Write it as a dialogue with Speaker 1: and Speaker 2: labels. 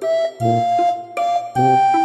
Speaker 1: Música